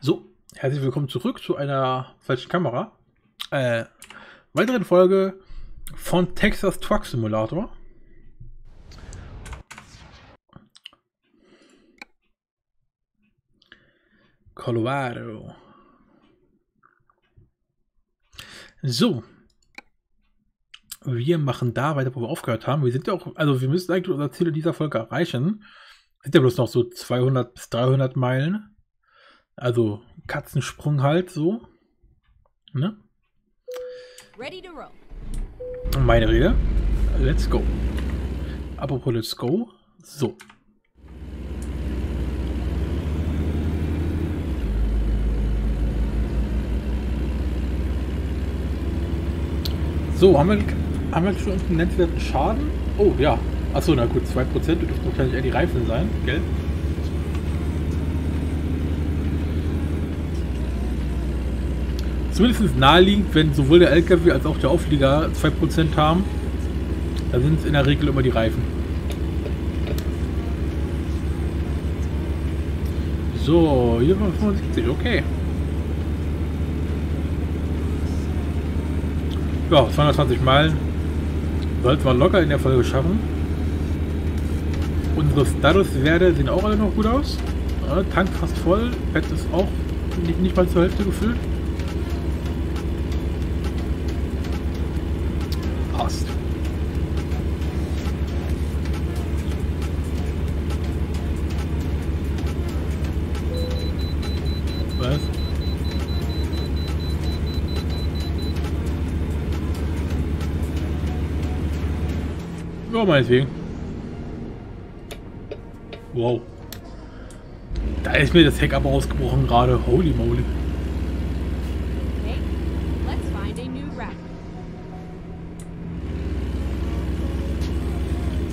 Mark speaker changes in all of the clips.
Speaker 1: So, herzlich willkommen zurück zu einer falschen Kamera. Äh, weiteren Folge von Texas Truck Simulator. Colorado. So. Wir machen da weiter, wo wir aufgehört haben. Wir sind ja auch, also wir müssen eigentlich unser Ziel in dieser Folge erreichen. Sind ja bloß noch so 200 bis 300 Meilen. Also Katzensprung halt so. Ne? Meine Rede. Let's go. Apropos let's go. So. So, haben wir, haben wir schon einen nennenswerten Schaden? Oh, ja. Achso, na gut, 2% dürften wahrscheinlich eher die Reifen sein, gell? Zumindest naheliegend, wenn sowohl der LKW als auch der Auflieger 2% haben, da sind es in der Regel immer die Reifen. So, hier von 75, okay. Ja, 220 Meilen. Sollten wir locker in der Folge schaffen. Unsere Statuswerte sehen auch alle noch gut aus. Tank fast voll. Bett ist auch nicht, nicht mal zur Hälfte gefüllt. Ja, meinetwegen. Wow. Da ist mir das Heck aber ausgebrochen gerade. Holy moly.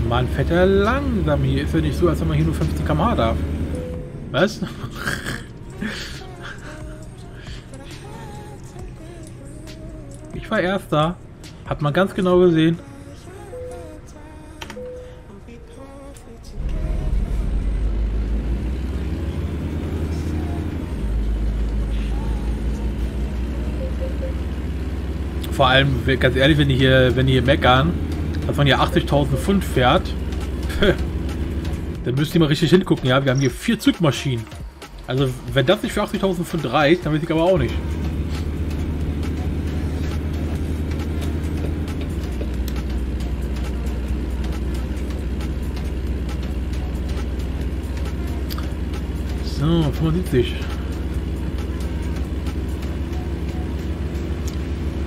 Speaker 1: Mann, fährt er langsam hier. Ist ja nicht so, als wenn man hier nur 15 km/h darf. Was? Ich war erster. Hat man ganz genau gesehen. Vor allem, ganz ehrlich, wenn die hier, wenn die hier meckern, dass man hier 80.000 Pfund fährt, dann müsst ihr mal richtig hingucken, ja. Wir haben hier vier Zugmaschinen. Also, wenn das nicht für 80.000 Pfund reicht, dann weiß ich aber auch nicht. So, 75.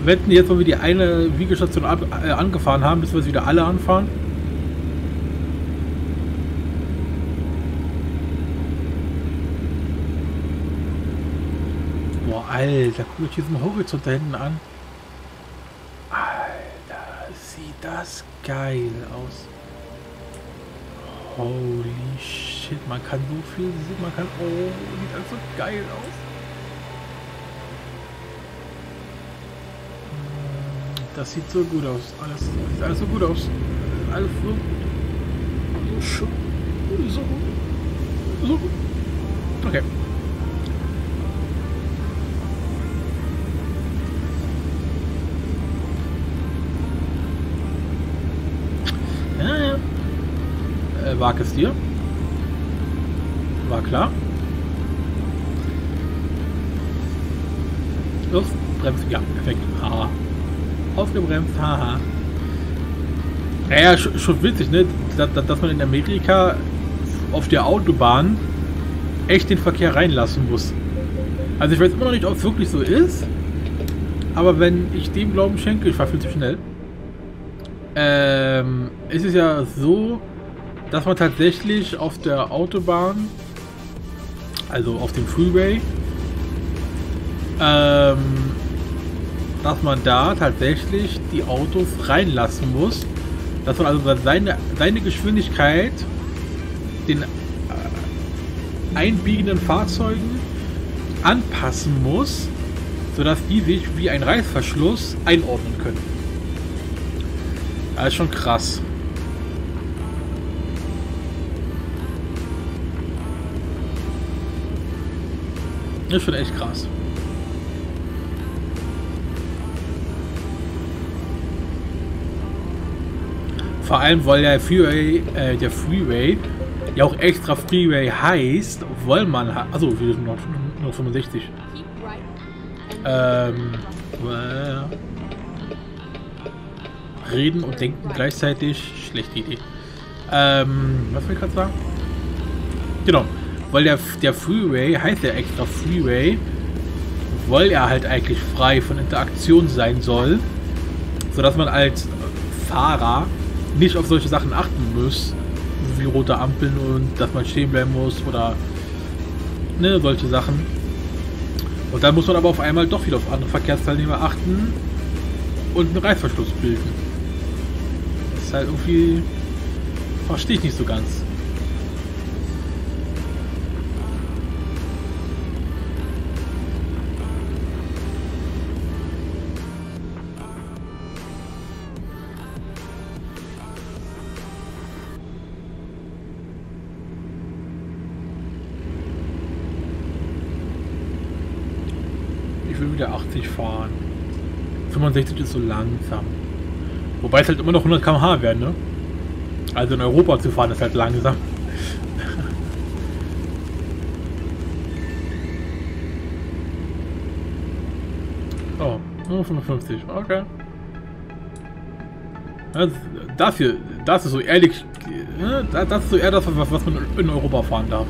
Speaker 1: Wetten jetzt, wo wir die eine Wiegestation ab, äh, angefahren haben, müssen wir sie wieder alle anfahren? Boah, Alter, guck euch diesen Horizont da hinten an. Alter, sieht das geil aus. Holy shit, man kann so viel sehen, man kann, oh, sieht alles so geil aus. Das sieht so gut aus. Alles sieht alles so gut aus. Alles so gut. So schön. So gut. So gut. Okay. Ja, ja. Äh, wag es dir. War klar. Los, bremst. Ja, perfekt. Haha ausgebremst, haha. Naja, schon, schon witzig, ne? Dass, dass man in Amerika auf der Autobahn echt den Verkehr reinlassen muss. Also ich weiß immer noch nicht, ob es wirklich so ist. Aber wenn ich dem Glauben schenke, ich fahre viel zu schnell. Ähm, ist es ja so, dass man tatsächlich auf der Autobahn, also auf dem Freeway, ähm, dass man da tatsächlich die Autos reinlassen muss. Dass man also seine, seine Geschwindigkeit den äh, einbiegenden Fahrzeugen anpassen muss, sodass die sich wie ein Reißverschluss einordnen können. Das ist schon krass. Das ist schon echt krass. Vor allem, weil der Freeway, äh, der Freeway ja auch extra Freeway heißt, weil man. Also, wir sind noch, noch 65.
Speaker 2: Keep right. and
Speaker 1: Ähm. Äh, reden und denken gleichzeitig. Schlechte Idee. Ähm, was will ich gerade sagen? Genau. Weil der, der Freeway heißt ja extra Freeway, weil er halt eigentlich frei von Interaktion sein soll, sodass man als Fahrer nicht auf solche Sachen achten muss, wie rote Ampeln und dass man stehen bleiben muss oder ne, solche Sachen. Und dann muss man aber auf einmal doch wieder auf andere Verkehrsteilnehmer achten und einen Reißverschluss bilden. Das ist halt irgendwie. Verstehe ich nicht so ganz. 65 fahren. 65 ist so langsam. Wobei es halt immer noch 100 km/h werden, ne? Also in Europa zu fahren ist halt langsam. oh, 55, okay. Das, das hier, das ist so ehrlich, ne? das ist so eher das, was man in Europa fahren darf.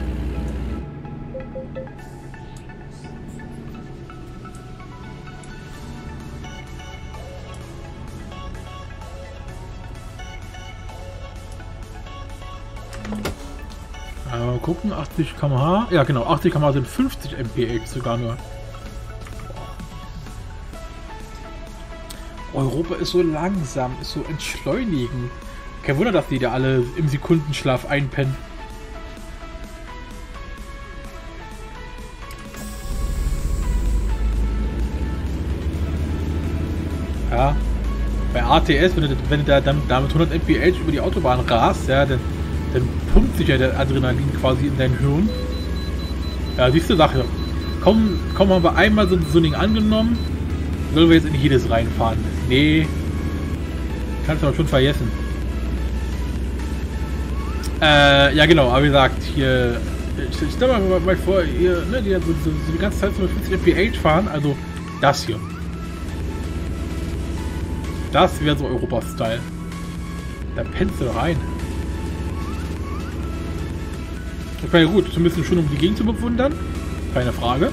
Speaker 1: Gucken, 80 km/h. Ja, genau, 80 km/h sind 50 mph sogar nur. Europa ist so langsam, ist so entschleunigend. Kein Wunder, dass die da alle im Sekundenschlaf einpennen. Ja. Bei ATS, wenn du, wenn du da dann, da mit 100 mph über die Autobahn rast, ja, dann pumpt sich ja der Adrenalin quasi in dein Hirn. Ja, siehste Sache. Kaum, kaum haben wir einmal so, so ein Ding angenommen, sollen wir jetzt in jedes reinfahren. Nee. Kannst du aber schon vergessen. Äh, ja genau, aber wie gesagt, hier. Ich, ich stell mal, mal, vor, hier, ne, die so, so, die ganze Zeit so mit 50 mph fahren, also das hier. Das wäre so Europa-Style. Da pennst du rein. Ich meine, gut, zumindest schon um die Gegend zu bewundern. Keine Frage.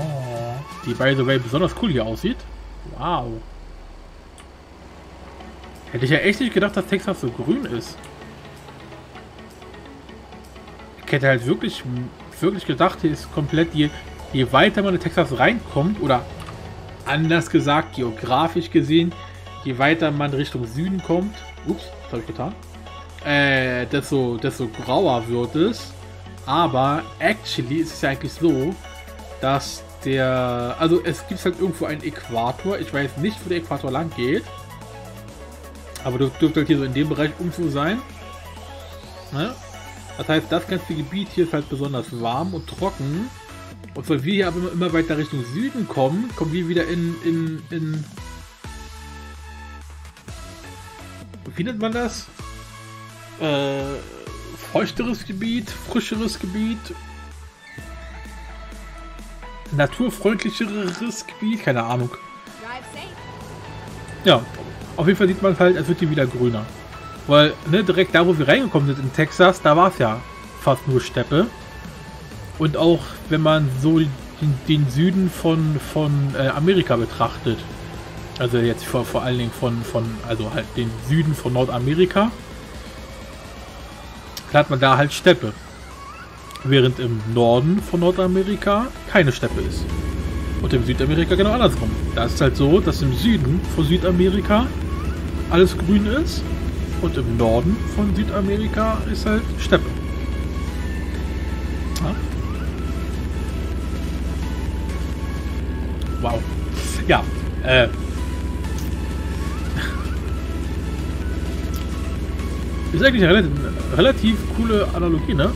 Speaker 1: Oh, die by the way besonders cool hier aussieht. Wow. Hätte ich ja echt nicht gedacht, dass Texas so grün ist. Ich hätte halt wirklich, wirklich gedacht, hier ist komplett, je, je weiter man in Texas reinkommt, oder anders gesagt, geografisch gesehen, je weiter man Richtung Süden kommt, ups, was habe ich getan? Äh, desto, desto grauer wird es. Aber actually ist es ja eigentlich so, dass der, also es gibt halt irgendwo einen Äquator. Ich weiß nicht, wo der Äquator lang geht. Aber das dürfte halt hier so in dem Bereich irgendwo sein. Ne? Das heißt, das ganze Gebiet hier ist halt besonders warm und trocken. Und weil wir hier aber immer, immer weiter Richtung Süden kommen, kommen wir wieder in, in, in. Wie nennt man das? Äh, feuchteres Gebiet, frischeres Gebiet, naturfreundlicheres Gebiet, keine Ahnung. Ja, auf jeden Fall sieht man halt, es wird hier wieder grüner. Weil, ne, direkt da, wo wir reingekommen sind in Texas, da war es ja fast nur Steppe. Und auch, wenn man so den, den Süden von, von äh, Amerika betrachtet, also jetzt vor, vor allen Dingen von, von, also halt den Süden von Nordamerika, da hat man da halt Steppe. Während im Norden von Nordamerika keine Steppe ist. Und im Südamerika genau andersrum. Da ist es halt so, dass im Süden von Südamerika alles grün ist und im Norden von Südamerika ist halt Steppe. Ja. Wow. Ja, äh. Ist eigentlich eine relativ coole Analogie, ne?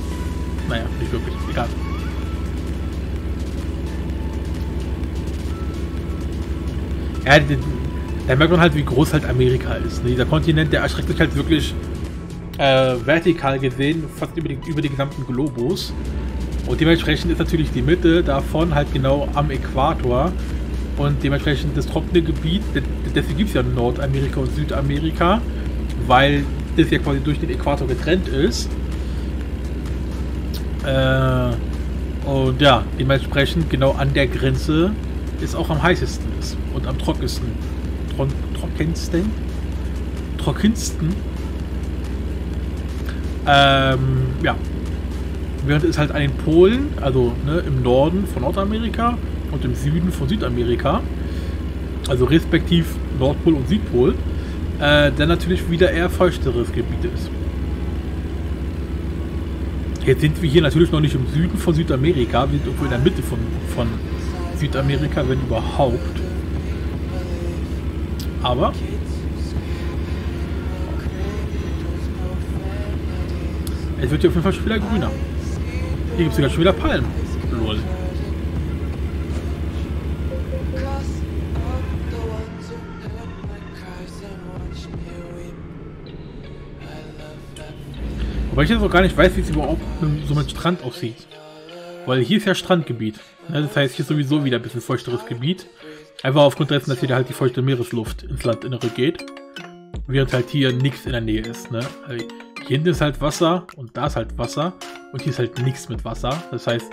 Speaker 1: Naja, nicht wirklich. Egal. Ja, da merkt man halt, wie groß halt Amerika ist. Ne? Dieser Kontinent, der erschreckt sich halt wirklich äh, vertikal gesehen, fast über, die, über den gesamten Globus. Und dementsprechend ist natürlich die Mitte davon halt genau am Äquator. Und dementsprechend das trockene Gebiet, deswegen gibt es ja Nordamerika und Südamerika, weil das ja quasi durch den Äquator getrennt ist. Äh, und ja, dementsprechend genau an der Grenze ist auch am heißesten ist und am trockensten. Tro trockensten? Trockensten. Ähm, ja. Während es halt an den Polen, also ne, im Norden von Nordamerika und im Süden von Südamerika, also respektiv Nordpol und Südpol, äh, dann natürlich wieder eher feuchteres Gebiet ist. Jetzt sind wir hier natürlich noch nicht im Süden von Südamerika, wir sind irgendwo in der Mitte von, von Südamerika, wenn überhaupt. Aber es wird hier auf jeden Fall schon wieder grüner. Hier gibt es sogar schon wieder Palmen. Lol. Wobei ich jetzt auch gar nicht weiß, wie es überhaupt so mit Strand aussieht. Weil hier ist ja Strandgebiet. Ne? Das heißt, hier ist sowieso wieder ein bisschen feuchteres Gebiet. Einfach aufgrund dessen, dass hier halt die feuchte Meeresluft ins Landinnere geht. Während halt hier nichts in der Nähe ist. Ne? Also hier hinten ist halt Wasser und da ist halt Wasser. Und hier ist halt nichts mit Wasser. Das heißt,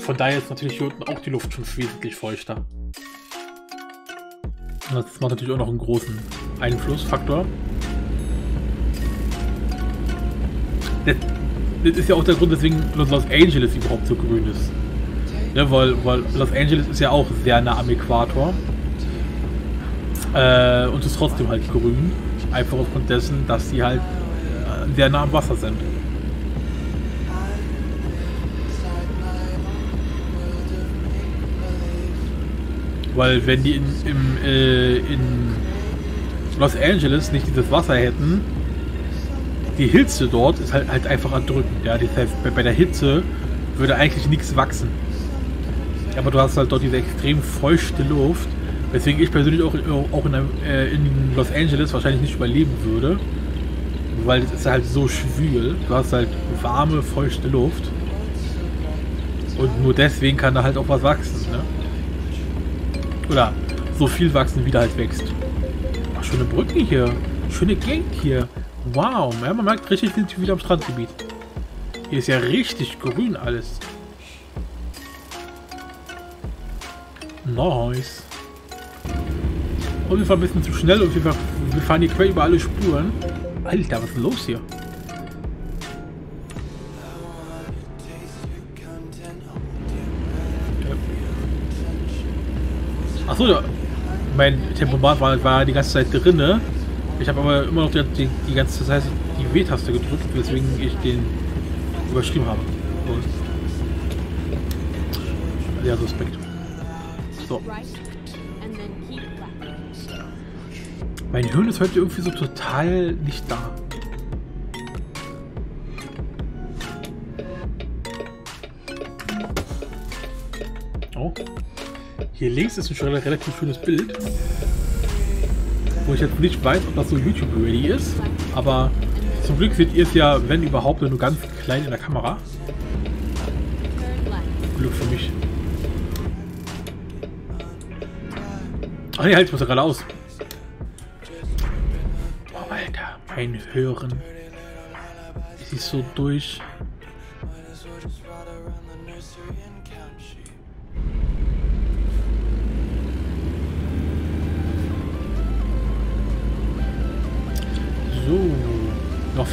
Speaker 1: von daher ist natürlich hier unten auch die Luft schon wesentlich feuchter. Das macht natürlich auch noch einen großen Einflussfaktor. Das, das ist ja auch der Grund, weswegen Los Angeles überhaupt so grün ist. Ja, weil, weil Los Angeles ist ja auch sehr nah am Äquator. Äh, und ist trotzdem halt grün. Einfach aufgrund dessen, dass sie halt äh, sehr nah am Wasser sind. Weil wenn die in, im, äh, in Los Angeles nicht dieses Wasser hätten, die Hitze dort ist halt, halt einfach erdrückend. Ja? Das heißt, bei, bei der Hitze würde eigentlich nichts wachsen. Aber du hast halt dort diese extrem feuchte Luft, weswegen ich persönlich auch, auch in, äh, in Los Angeles wahrscheinlich nicht überleben würde. Weil es ist halt so schwül. Du hast halt warme, feuchte Luft. Und nur deswegen kann da halt auch was wachsen. Ne? Oder so viel wachsen, wie da halt wächst. Ach, schöne Brücken hier. Schöne Gegend hier. Wow, ja, man merkt richtig, wir sind wieder am Strandgebiet. Hier ist ja richtig grün alles. Nice. Und wir fahren ein bisschen zu schnell und wir, fahren hier quer über alle Spuren. Alter, was ist los hier? Achso, mein Tempomat war, war die ganze Zeit drinne. Ich habe aber immer noch die, die, die ganze Zeit die W-Taste gedrückt, weswegen ich den überschrieben habe. Ja, suspekt. So. Mein Hirn ist heute irgendwie so total nicht da. Oh. Hier links ist ein relativ schönes Bild wo ich jetzt nicht weiß, ob das so YouTube-ready ist. Aber zum Glück seht ihr es ja, wenn überhaupt, nur ganz klein in der Kamera. Glück für mich. Ach nee, halt, ich muss ja gerade aus. Oh, Alter, mein Hören. Es ist so durch.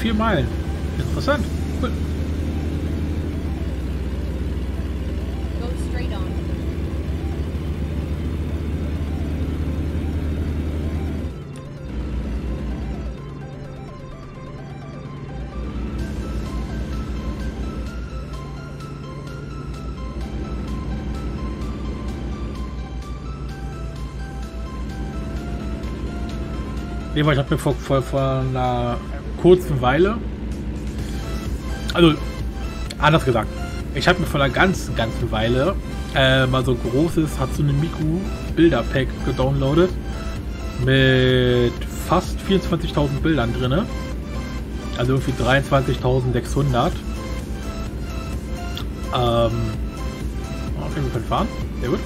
Speaker 1: Vier Meilen. Interessant. Cool. Nee, weil ich habe mir vor, vor, vor einer kurzen Weile, also anders gesagt, ich habe mir vor einer ganzen, ganzen Weile äh, mal so ein großes Hatsune Miku Bilderpack gedownloadet mit fast 24.000 Bildern drin. Also irgendwie 23.600. Ähm, okay, wir können fahren. Sehr gut.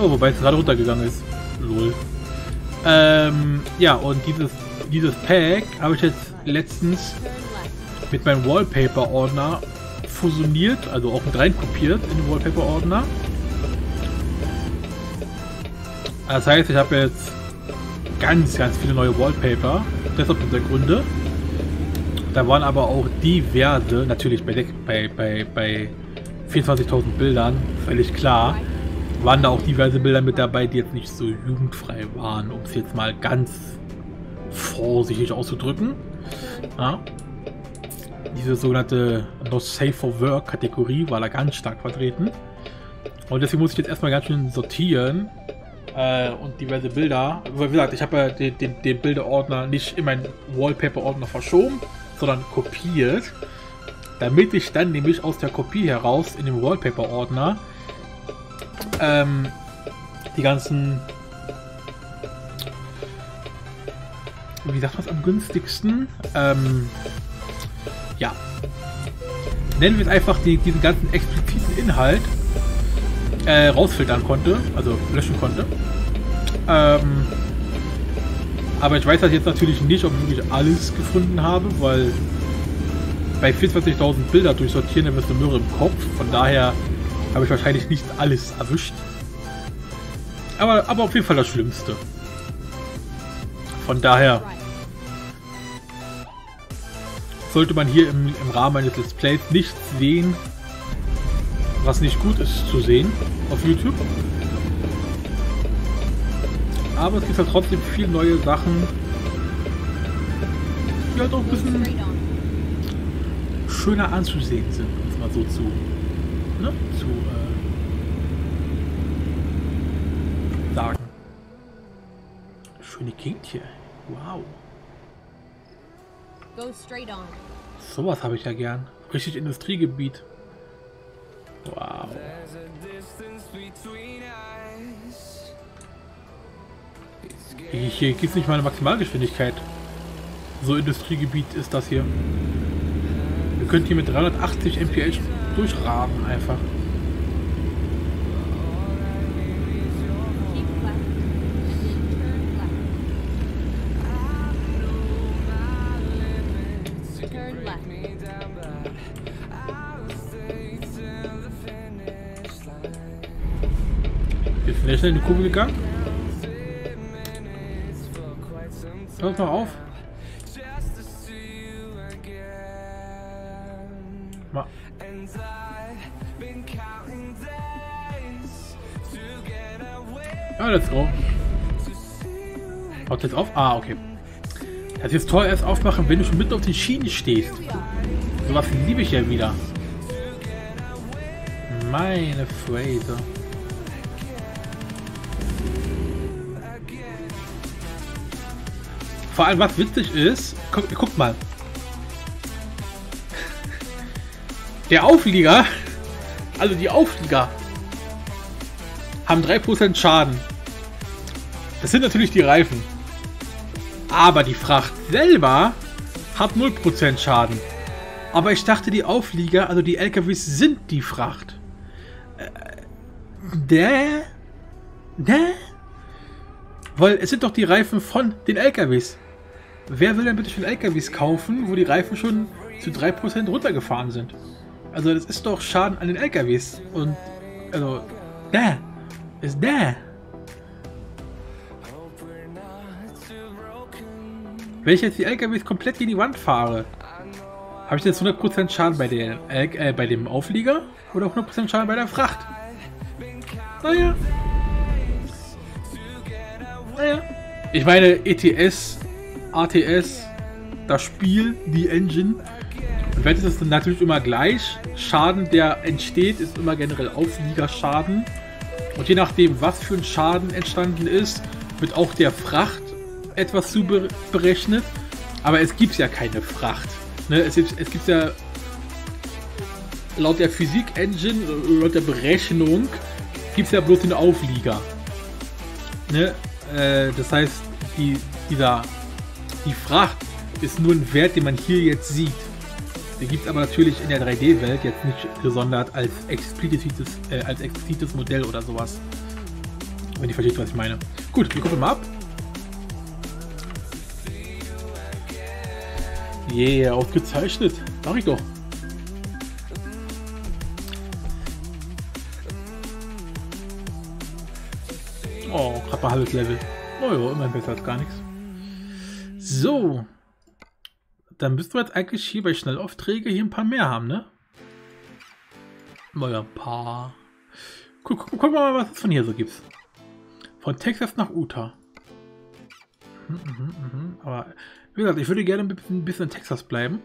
Speaker 1: Oh, wobei es gerade runtergegangen ist. Lol. Ähm, ja, und dieses, dieses Pack habe ich jetzt letztens mit meinem Wallpaper-Ordner fusioniert, also auch mit rein kopiert in den Wallpaper-Ordner. Das heißt, ich habe jetzt ganz, ganz viele neue Wallpaper, deshalb der Gründe. Da waren aber auch diverse, natürlich bei, bei, bei, bei 24.000 Bildern, völlig klar, waren da auch diverse Bilder mit dabei, die jetzt nicht so jugendfrei waren, um es jetzt mal ganz vorsichtig auszudrücken. Ja. Diese sogenannte Not Safe for Work Kategorie war da ganz stark vertreten. Und deswegen muss ich jetzt erstmal ganz schön sortieren äh, und diverse Bilder. Wie gesagt, ich habe ja den, den, den Bilderordner nicht in meinen Wallpaper-Ordner verschoben, sondern kopiert. Damit ich dann nämlich aus der Kopie heraus in dem Wallpaper-Ordner ähm, die ganzen wie sagt man es am günstigsten? Ähm, ja. Nennen wir es einfach die, diesen ganzen expliziten Inhalt äh, rausfiltern konnte, also löschen konnte. Ähm, aber ich weiß das jetzt natürlich nicht, ob ich wirklich alles gefunden habe, weil bei 24.000 Bilder durchsortieren, dann wirst du Möhre im Kopf. Von daher habe ich wahrscheinlich nicht alles erwischt. Aber, aber auf jeden Fall das Schlimmste. Von daher. Sollte man hier im, im Rahmen eines Let's Plays nichts sehen, was nicht gut ist zu sehen auf YouTube. Aber es gibt halt trotzdem viele neue Sachen, die halt auch ein bisschen schöner anzusehen sind, um es mal so zu, ne, zu äh, sagen. Schöne Gegend hier. Wow.
Speaker 2: Go straight on.
Speaker 1: Sowas habe ich ja gern. Richtig Industriegebiet. Wow.
Speaker 3: It's
Speaker 1: Hier, gibt es nicht mal eine Maximalgeschwindigkeit. So Industriegebiet ist das hier. Wir können hier mit 380 mph durchraben einfach. Schnell in die Kurve gegangen. Hört mal auf. Mal. Ja, let's go. Haut jetzt auf? Ah, okay. Das ist toll erst aufmachen, wenn du schon mitten auf den Schienen stehst. Sowas liebe ich ja wieder. Meine Phrase. Vor allem, was witzig ist, guck, guck mal. Der Auflieger, also die Auflieger, haben 3% Schaden. Das sind natürlich die Reifen. Aber die Fracht selber hat 0% Schaden. Aber ich dachte, die Auflieger, also die LKWs, sind die Fracht. Äh, der? Der? Weil es sind doch die Reifen von den LKWs. Wer will denn bitte schon LKWs kaufen, wo die Reifen schon zu 3% runtergefahren sind? Also das ist doch Schaden an den LKWs. Und, also, der ist
Speaker 3: broken.
Speaker 1: Wenn ich jetzt die LKWs komplett gegen die Wand fahre, habe ich jetzt 100% Schaden bei, den, äh, bei dem Auflieger oder 100% Schaden bei der Fracht? Naja. Naja. Ich meine, ETS, ATS, das Spiel, die Engine. Und es ist dann natürlich immer gleich. Schaden, der entsteht, ist immer generell Aufliegerschaden. Und je nachdem, was für ein Schaden entstanden ist, wird auch der Fracht etwas zu be berechnet. Aber es gibt ja keine Fracht. Ne? Es, gibt, es gibt ja laut der Physik-Engine, laut der Berechnung, gibt es ja bloß den Auflieger. Ne? Äh, das heißt, die, dieser, die Fracht ist nur ein Wert, den man hier jetzt sieht. Den gibt es aber natürlich in der 3D-Welt jetzt nicht gesondert als explizites, äh, als explizites Modell oder sowas. Wenn ihr versteht, was ich meine. Gut, wir gucken mal ab. Yeah, ausgezeichnet. Sag ich doch. Oh, gerade mal halbes Level. Oh ja, immerhin besser als gar nichts. So. Dann müssten wir jetzt eigentlich hier bei Schnellaufträge hier ein paar mehr haben, ne? Naja, ein paar. Guck, guck, wir mal, was es von hier so gibt. Von Texas nach Utah. Mhm, mhm, mhm. Aber wie gesagt, ich würde gerne ein bisschen, ein bisschen in Texas bleiben.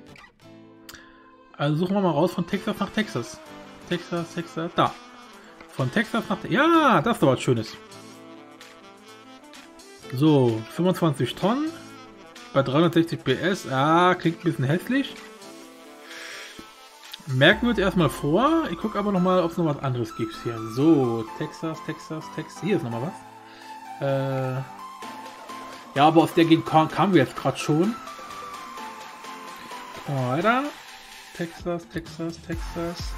Speaker 1: Also suchen wir mal raus von Texas nach Texas. Texas, Texas, da. Von Texas nach... Ja, das ist doch was Schönes. So, 25 Tonnen. Bei 360 PS. Ah, klingt ein bisschen hässlich. Merken wir uns erstmal vor. Ich gucke aber nochmal, ob es noch was anderes gibt hier. So, Texas, Texas, Texas. Hier ist nochmal was. Äh, ja, aber aus der Gegend kam, kamen wir jetzt gerade schon. Weiter. Texas, Texas, Texas.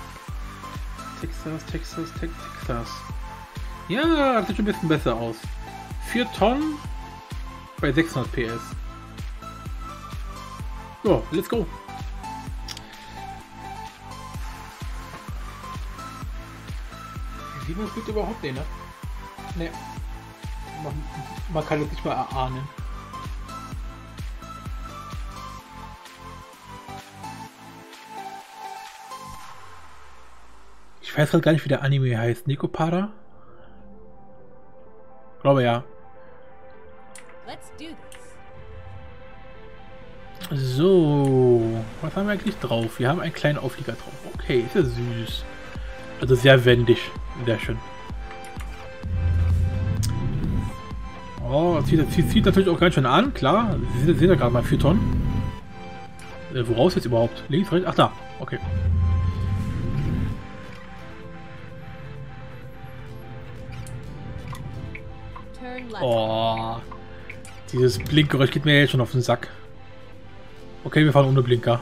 Speaker 1: Texas, Texas, Tex Texas. Ja, das sieht schon ein bisschen besser aus. 4 Tonnen bei 600 PS. So, let's go. Sieht man das überhaupt nicht, ne? Ne. Man, man kann es nicht mal erahnen. Ich weiß halt gar nicht, wie der Anime heißt. Nikopara? Glaube ja. So, was haben wir eigentlich drauf? Wir haben einen kleinen Auflieger drauf. Okay, ist ja süß. Also sehr wendig. Sehr schön. Oh, zieht, zieht, zieht natürlich auch ganz schön an, klar. Sie sehen, ja gerade mal 4 Tonnen. Äh, woraus jetzt überhaupt? Links, rechts? Ach da, okay. Oh, dieses Blinkgeräusch geht mir jetzt schon auf den Sack. Okay, wir fahren ohne Blinker.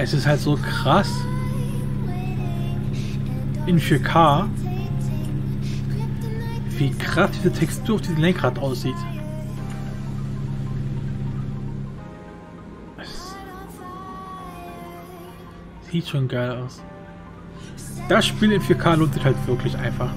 Speaker 1: Es ist halt so krass in 4K,
Speaker 4: kryptonite
Speaker 1: wie krass diese Textur auf diesem Lenkrad aussieht. Es sieht schon geil aus. Das Spiel in 4K lohnt sich halt wirklich einfach.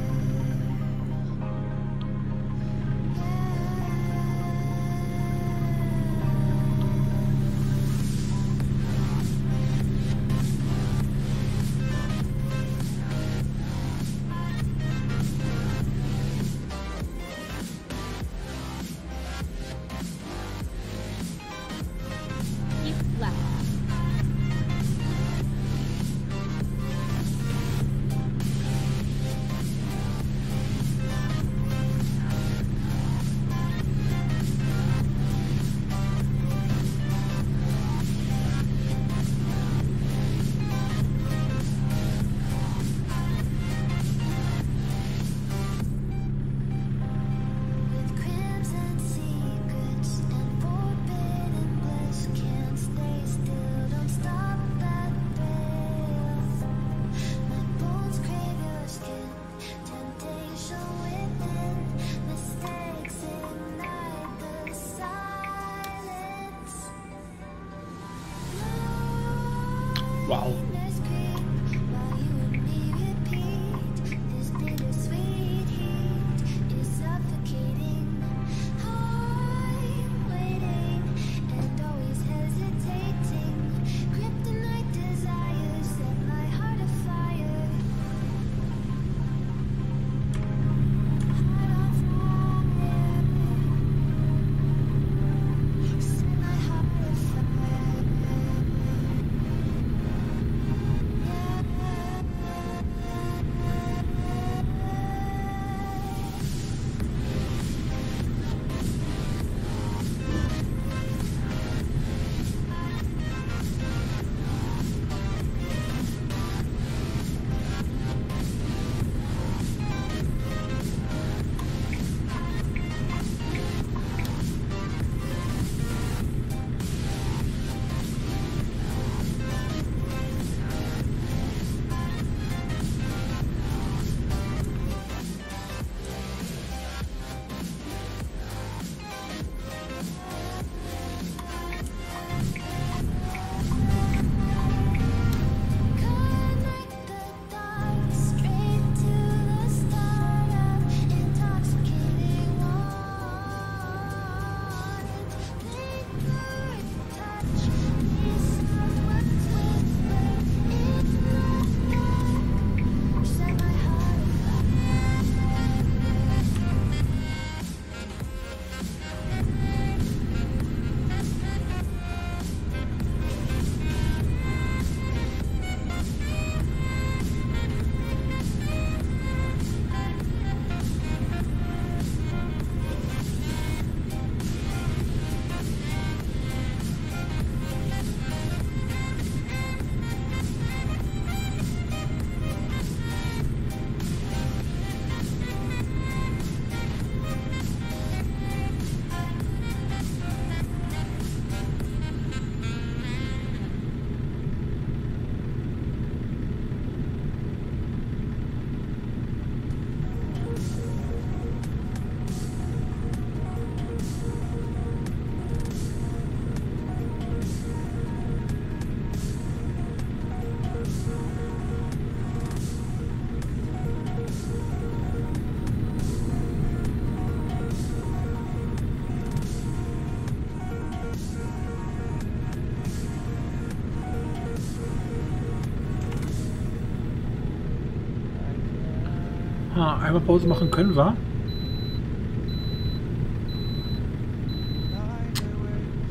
Speaker 1: Einmal Pause machen können wir.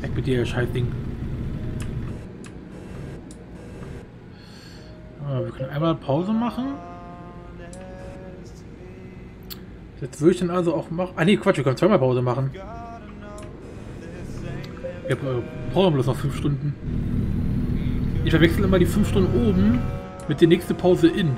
Speaker 1: Weg mit dir, Scheißding. Wir können einmal Pause machen. Jetzt würde ich dann also auch machen. Ah nee, Quatsch, wir können zweimal Pause machen. Wir brauchen bloß noch 5 Stunden. Ich verwechsel immer die 5 Stunden oben mit der nächsten Pause in.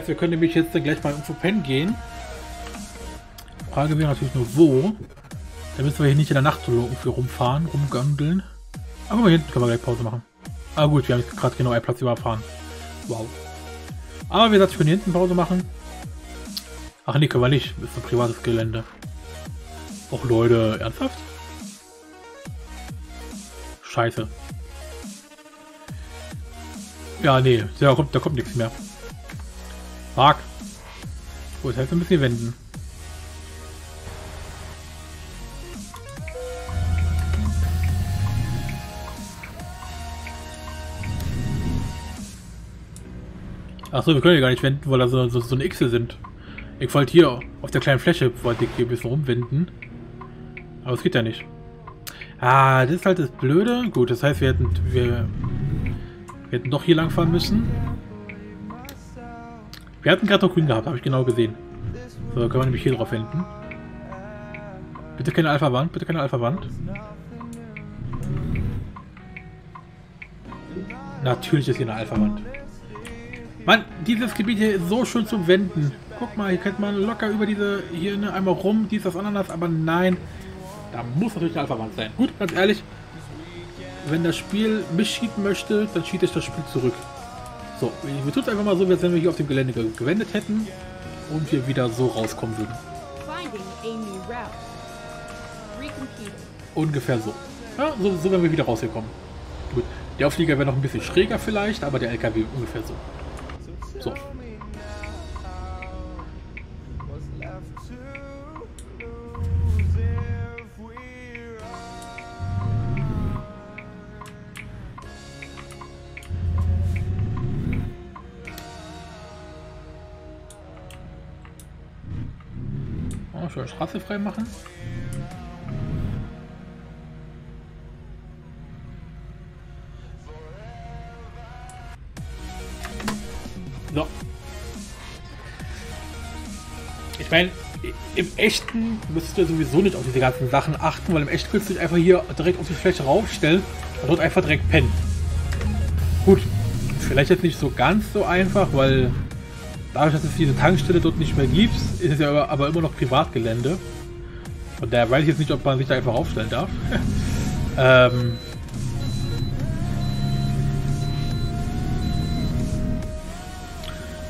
Speaker 1: Heißt, wir können nämlich jetzt gleich mal irgendwo pennen gehen. Frage wäre natürlich nur wo. Da müssen wir hier nicht in der Nacht so irgendwie rumfahren, rumgandeln. Aber mal, hier hinten können wir gleich Pause machen. Ah gut, wir haben gerade genau einen Platz überfahren. Wow. Aber wie gesagt, ich können hier hinten Pause machen. Ach nee, können wir nicht. Ist ein privates Gelände. Och Leute, ernsthaft? Scheiße. Ja, nee, da kommt, da kommt nichts mehr. Fuck. Gut, das heißt, wir müssen hier wenden. Achso, wir können hier gar nicht wenden, weil da so, so, so eine Xe sind. Ich wollte hier auf der kleinen Fläche, wollte ich hier ein bisschen rumwenden. Aber es geht ja nicht. Ah, das ist halt das Blöde. Gut, das heißt, wir hätten, wir, wir hätten doch hier lang fahren müssen. Wir hatten gerade noch grün gehabt, habe ich genau gesehen. So, können wir nämlich hier drauf wenden. Bitte keine Alpha-Wand, bitte keine Alpha-Wand. Natürlich ist hier eine Alpha-Wand. Mann, dieses Gebiet hier ist so schön zum Wenden. guck mal, hier könnte man locker über diese, hier ne, einmal rum, dies, das, Ananas, aber nein, da muss natürlich eine Alpha-Wand sein. Gut, ganz ehrlich, wenn das Spiel mich cheaten möchte, dann cheat ich das Spiel zurück. So, wir tun es einfach mal so, als wenn wir hier auf dem Gelände ge- gewendet hätten und wir wieder so rauskommen würden. Ungefähr so. Ja, so, so werden wir wieder rausgekommen. Gut, der Auflieger wäre noch ein bisschen schräger vielleicht, aber der LKW ungefähr so. So. Schön Straße frei machen. So. Ich meine, im echten müsstest du sowieso nicht auf diese ganzen Sachen achten, weil im echten willst du dich einfach hier direkt auf die Fläche raufstellen und dort einfach direkt pennen. Gut, vielleicht jetzt nicht so ganz so einfach, weil dadurch, dass es diese Tankstelle dort nicht mehr gibt, ist es ja aber- immer noch Privatgelände. Und daher weiß ich jetzt nicht, ob man sich da einfach aufstellen darf. ähm,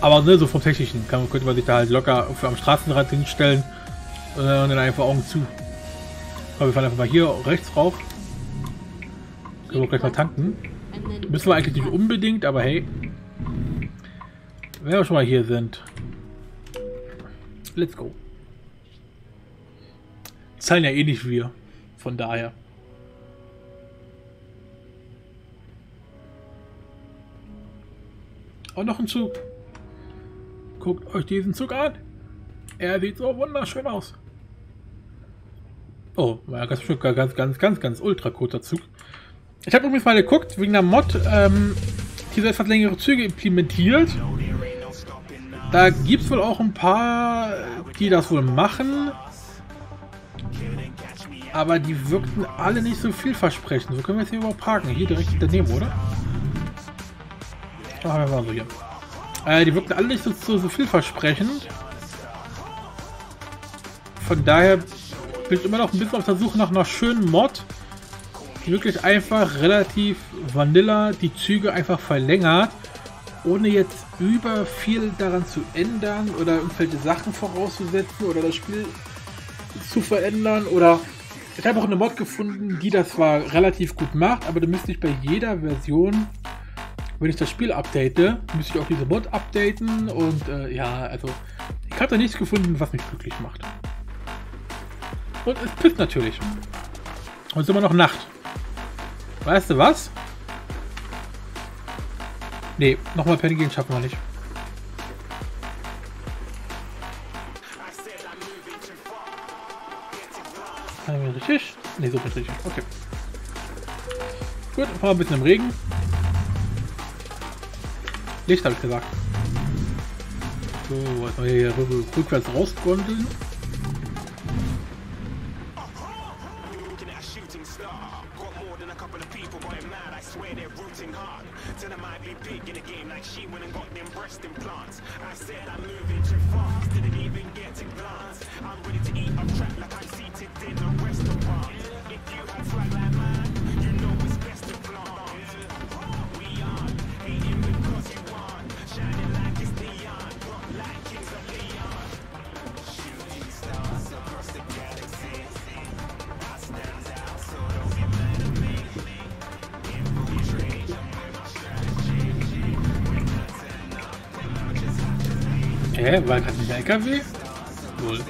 Speaker 1: aber ne, so vom Technischen kann, könnte man sich da halt locker am Straßenrand hinstellen äh, und dann einfach Augen zu. Aber wir fahren einfach mal hier rechts rauf. Können wir gleich mal tanken. Müssen wir eigentlich nicht unbedingt, aber hey. Wenn wir schon mal hier sind. Let's go. Zahlen ja eh nicht wir. Von daher. Und noch ein Zug. Guckt euch diesen Zug an. Er sieht so wunderschön aus. Oh, war ganz, ganz, ganz, ganz, ganz ultra kurzer Zug. Ich habe übrigens mal geguckt, wegen der Mod, ähm, diese etwas längere Züge implementiert. Da gibt es wohl auch ein paar, die das wohl machen. Aber die wirkten alle nicht so vielversprechend. So können wir jetzt hier überhaupt parken. Hier direkt daneben, oder? Ah, wir waren so hier. Äh, die wirkten alle nicht so, so, so vielversprechend. Von daher bin ich immer noch ein bisschen auf der Suche nach einer schönen Mod, die wirklich einfach relativ vanilla die Züge einfach verlängert, ohne jetzt über viel daran zu ändern oder irgendwelche Sachen vorauszusetzen oder das Spiel zu verändern oder ich habe auch eine Mod gefunden, die das zwar relativ gut macht, aber du müsstest bei jeder Version, wenn ich das Spiel update, müsste ich auch diese Mod updaten und äh, ja, also ich habe da nichts gefunden, was mich glücklich macht. Und es pisst natürlich. Und es ist immer noch Nacht. Weißt du was? Nee, nochmal pennen gehen schaffen wir nicht. Wir richtig? Nee, so richtig. Okay. Gut, fahren wir ein bisschen im Regen. Licht habe ich gesagt. So, jetzt mal hier rück- rückwärts rausgondeln.
Speaker 5: Swear hard. Tell them I'd be big in the game like she went and got them breast implants. I said I'm moving too fast. Didn't even get a glance. I'm ready to eat up track like I'm seated in a restaurant. If you had swag like mine,
Speaker 1: Hä, war gerade ein LKW? Wohl.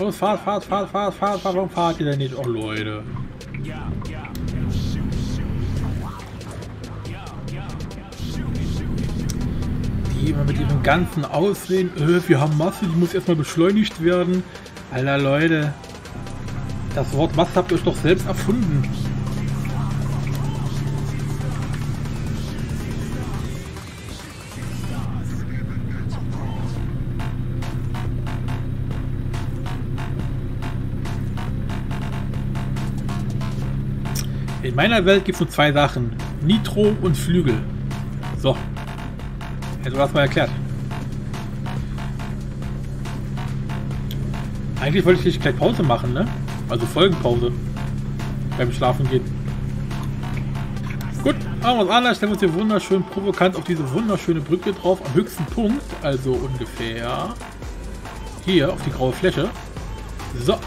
Speaker 1: Los, fahrt, fahrt, fahrt, fahrt, fahrt, fahrt, warum fahrt ihr denn nicht? Oh Leute. Die immer mit ihrem ganzen Aussehen, äh, wir haben Masse, die muss erstmal beschleunigt werden. Alter Leute, das Wort Mast habt ihr euch doch selbst erfunden. In meiner Welt gibt es nur zwei Sachen. Nitro und Flügel. So. Hätte du das mal erklärt. Eigentlich wollte ich gleich Pause machen, ne? Also Folgenpause. Beim Schlafen gehen. Gut, machen wir was anderes. Stellen wir uns hier wunderschön provokant auf diese wunderschöne Brücke drauf. Am höchsten Punkt. Also ungefähr hier auf die graue Fläche. So.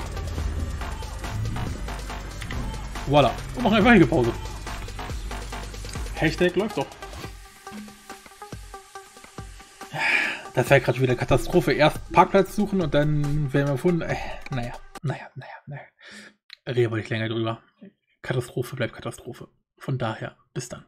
Speaker 1: Voila. Und machen einfach hier Pause. Hashtag läuft doch. Das wäre gerade wieder Katastrophe. Erst Parkplatz suchen und dann werden wir gefunden. Äh, naja, naja, naja, naja. Reden wir nicht länger drüber. Katastrophe bleibt Katastrophe. Von daher, bis dann.